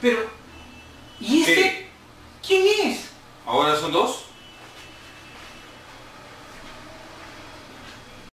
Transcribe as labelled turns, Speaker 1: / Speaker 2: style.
Speaker 1: Pero, ¿y este? ¿Quién es?
Speaker 2: ¿Ahora son dos?